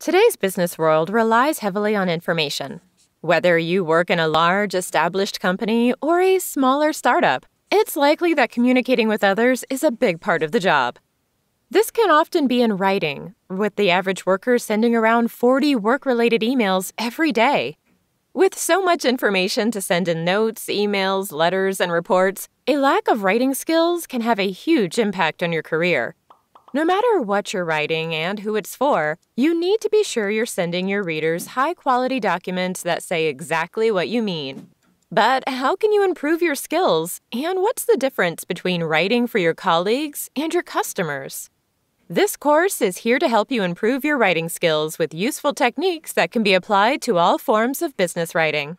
Today's business world relies heavily on information. Whether you work in a large, established company or a smaller startup, it's likely that communicating with others is a big part of the job. This can often be in writing, with the average worker sending around 40 work related emails every day. With so much information to send in notes, emails, letters, and reports, a lack of writing skills can have a huge impact on your career. No matter what you're writing and who it's for, you need to be sure you're sending your readers high quality documents that say exactly what you mean. But how can you improve your skills? And what's the difference between writing for your colleagues and your customers? This course is here to help you improve your writing skills with useful techniques that can be applied to all forms of business writing.